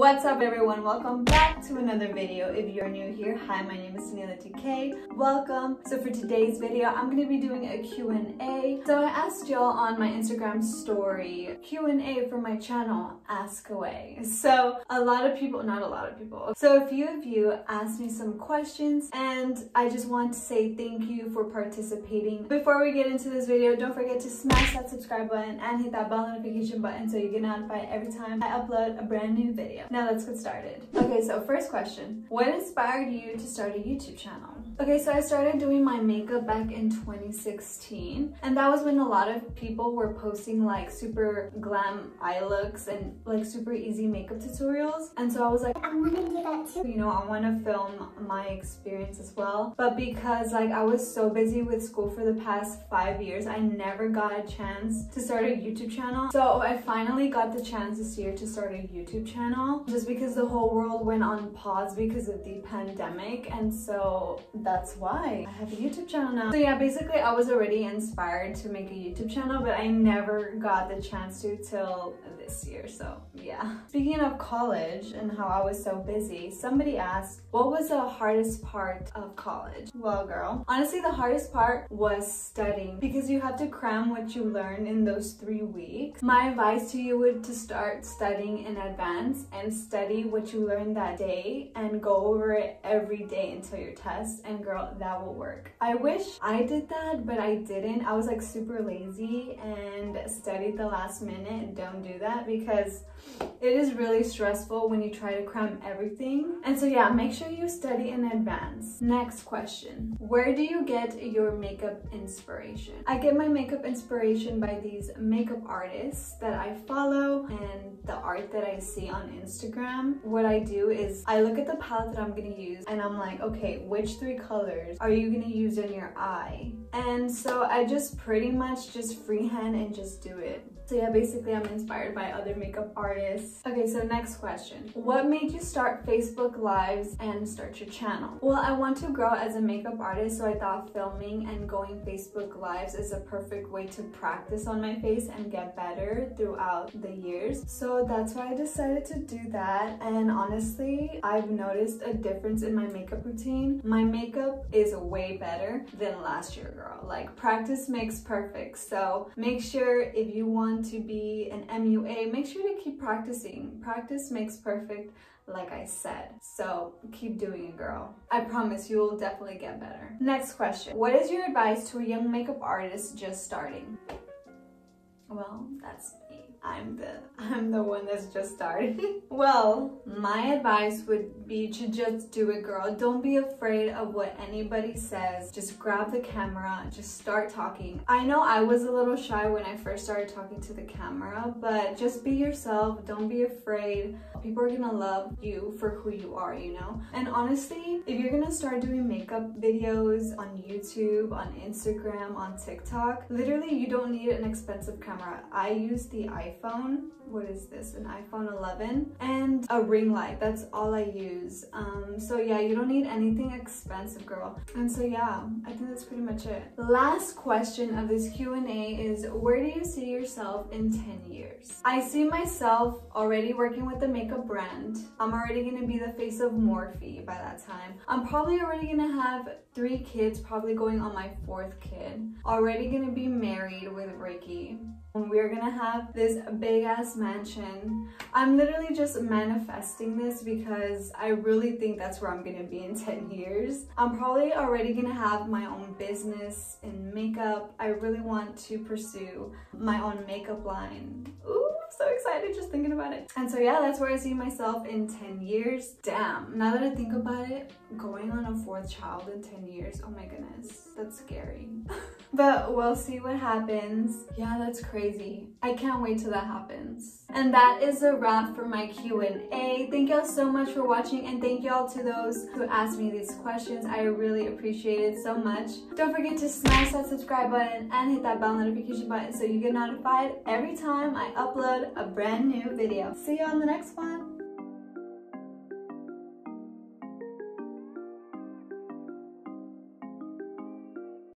What's up everyone? Welcome back to another video. If you're new here, hi, my name is Daniella DK. Welcome. So for today's video, I'm going to be doing a Q&A. So I asked y'all on my Instagram story, Q&A for my channel, Ask Away. So a lot of people, not a lot of people, so a few of you asked me some questions and I just want to say thank you for participating. Before we get into this video, don't forget to smash that subscribe button and hit that bell notification button so you get notified every time I upload a brand new video. Now let's get started. Okay, so first question. What inspired you to start a YouTube channel? Okay, so I started doing my makeup back in 2016 and that was when a lot of people were posting like super glam eye looks and like super easy makeup tutorials and so I was like I want to do that too. You know, I want to film my experience as well but because like I was so busy with school for the past five years I never got a chance to start a YouTube channel so I finally got the chance this year to start a YouTube channel just because the whole world went on pause because of the pandemic and so that's why I have a YouTube channel now. So yeah, basically I was already inspired to make a YouTube channel, but I never got the chance to till this year, so yeah. Speaking of college and how I was so busy, somebody asked, what was the hardest part of college? Well, girl, honestly, the hardest part was studying because you have to cram what you learn in those three weeks. My advice to you would to start studying in advance and study what you learned that day and go over it every day until your test and girl, that will work. I wish I did that, but I didn't. I was like super lazy and studied the last minute. Don't do that because it is really stressful when you try to cram everything. And so yeah, make sure you study in advance. Next question. Where do you get your makeup inspiration? I get my makeup inspiration by these makeup artists that I follow art that I see on Instagram. What I do is I look at the palette that I'm gonna use and I'm like, okay, which three colors are you gonna use in your eye? And so I just pretty much just freehand and just do it. So yeah, basically I'm inspired by other makeup artists. Okay, so next question. What made you start Facebook Lives and start your channel? Well, I want to grow as a makeup artist, so I thought filming and going Facebook Lives is a perfect way to practice on my face and get better throughout the years. So that's why I decided to do that. And honestly, I've noticed a difference in my makeup routine. My makeup is way better than last year, girl. Like practice makes perfect. So make sure if you want want to be an MUA, make sure to keep practicing. Practice makes perfect, like I said. So keep doing it, girl. I promise you will definitely get better. Next question. What is your advice to a young makeup artist just starting? Well, that's I'm the I'm the one that's just starting. well, my advice would be to just do it, girl. Don't be afraid of what anybody says. Just grab the camera, just start talking. I know I was a little shy when I first started talking to the camera, but just be yourself. Don't be afraid. People are gonna love you for who you are, you know? And honestly, if you're gonna start doing makeup videos on YouTube, on Instagram, on TikTok, literally you don't need an expensive camera. I use the iPhone iPhone. What is this? An iPhone 11 and a ring light. That's all I use. Um, so yeah, you don't need anything expensive, girl. And so yeah, I think that's pretty much it. Last question of this Q&A is where do you see yourself in 10 years? I see myself already working with a makeup brand. I'm already gonna be the face of Morphe by that time. I'm probably already gonna have three kids, probably going on my fourth kid. Already gonna be married with Ricky. We're gonna have this big ass mansion. I'm literally just manifesting this because I really think that's where I'm gonna be in 10 years. I'm probably already gonna have my own business in makeup. I really want to pursue my own makeup line. Ooh, so excited just thinking about it. And so yeah, that's where I see myself in 10 years. Damn, now that I think about it, going on a fourth child in 10 years, oh my goodness, that's scary. but we'll see what happens. Yeah, that's crazy. I can't wait till that happens. And that is a wrap for my Q&A. Thank y'all so much for watching and thank y'all to those who asked me these questions. I really appreciate it so much. Don't forget to smash that subscribe button and hit that bell notification button so you get notified every time I upload a brand new video. See you on the next one.